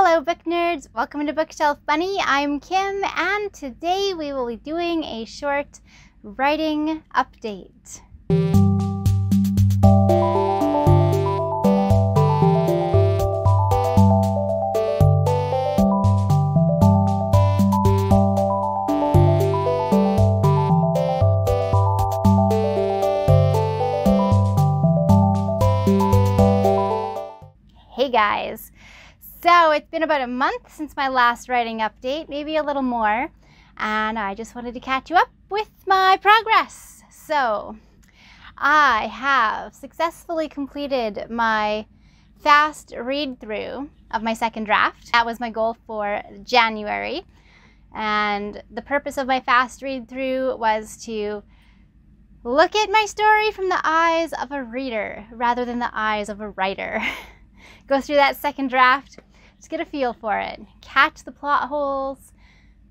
Hello, book nerds! Welcome to Bookshelf Bunny. I'm Kim, and today we will be doing a short writing update. Hey guys! So it's been about a month since my last writing update, maybe a little more, and I just wanted to catch you up with my progress. So I have successfully completed my fast read through of my second draft. That was my goal for January. And the purpose of my fast read through was to look at my story from the eyes of a reader rather than the eyes of a writer. Go through that second draft just get a feel for it. Catch the plot holes.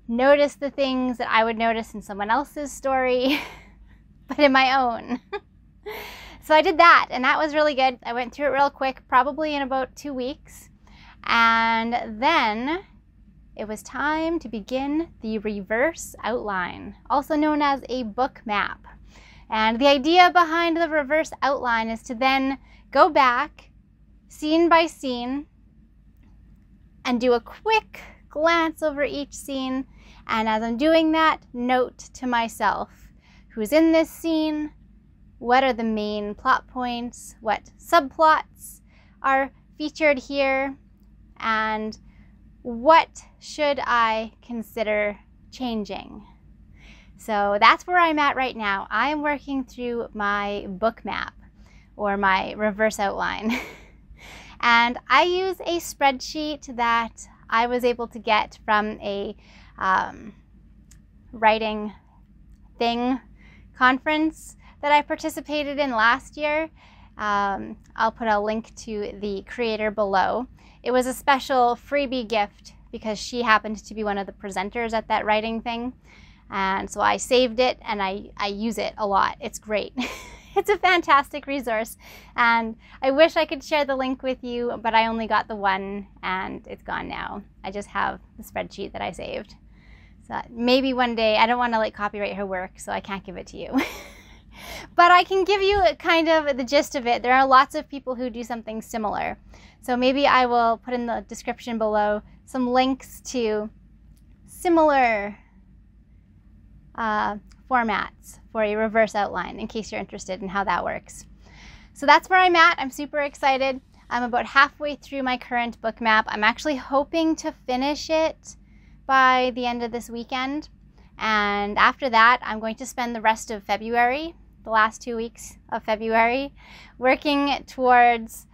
Notice the things that I would notice in someone else's story, but in my own. so I did that, and that was really good. I went through it real quick, probably in about two weeks. And then it was time to begin the reverse outline, also known as a book map. And the idea behind the reverse outline is to then go back, scene by scene, and do a quick glance over each scene. And as I'm doing that, note to myself who's in this scene, what are the main plot points, what subplots are featured here, and what should I consider changing. So that's where I'm at right now. I'm working through my book map or my reverse outline. And I use a spreadsheet that I was able to get from a um, writing thing conference that I participated in last year. Um, I'll put a link to the creator below. It was a special freebie gift because she happened to be one of the presenters at that writing thing. And so I saved it and I, I use it a lot. It's great. it's a fantastic resource. And I wish I could share the link with you, but I only got the one and it's gone now. I just have the spreadsheet that I saved. So maybe one day, I don't want to like copyright her work, so I can't give it to you. but I can give you kind of the gist of it. There are lots of people who do something similar. So maybe I will put in the description below some links to similar uh, formats for a reverse outline in case you're interested in how that works. So that's where I'm at. I'm super excited. I'm about halfway through my current book map. I'm actually hoping to finish it by the end of this weekend. And after that, I'm going to spend the rest of February, the last two weeks of February, working towards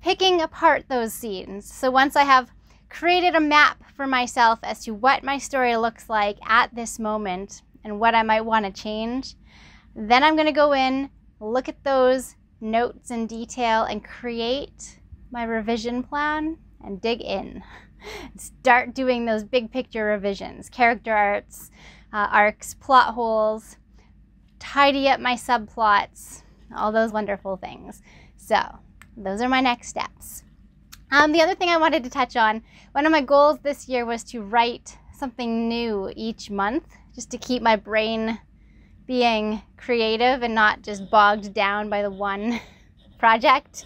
picking apart those scenes. So once I have created a map for myself as to what my story looks like at this moment, and what I might want to change. Then I'm going to go in, look at those notes in detail, and create my revision plan and dig in. Start doing those big picture revisions, character arts, uh, arcs, plot holes, tidy up my subplots, all those wonderful things. So, those are my next steps. Um, the other thing I wanted to touch on, one of my goals this year was to write something new each month just to keep my brain being creative and not just bogged down by the one project.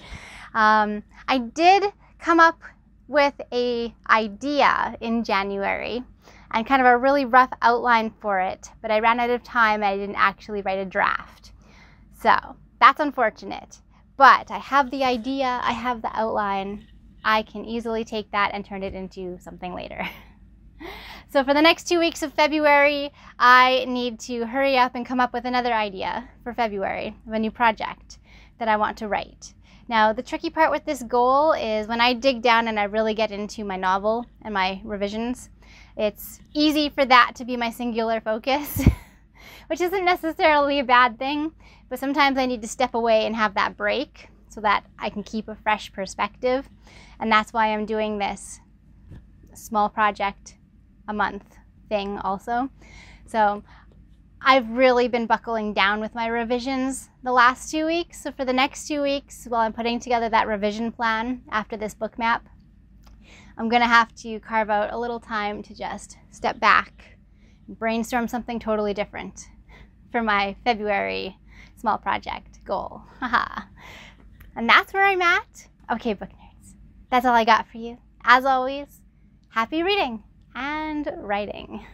Um, I did come up with a idea in January and kind of a really rough outline for it, but I ran out of time and I didn't actually write a draft. So that's unfortunate. But I have the idea, I have the outline. I can easily take that and turn it into something later. So for the next two weeks of February, I need to hurry up and come up with another idea for February of a new project that I want to write. Now, the tricky part with this goal is when I dig down and I really get into my novel and my revisions, it's easy for that to be my singular focus, which isn't necessarily a bad thing, but sometimes I need to step away and have that break so that I can keep a fresh perspective. And that's why I'm doing this small project a month thing also. So I've really been buckling down with my revisions the last two weeks. So for the next two weeks, while I'm putting together that revision plan after this book map, I'm gonna have to carve out a little time to just step back, and brainstorm something totally different for my February small project goal. And that's where I'm at. Okay, book nerds, that's all I got for you. As always, happy reading and writing.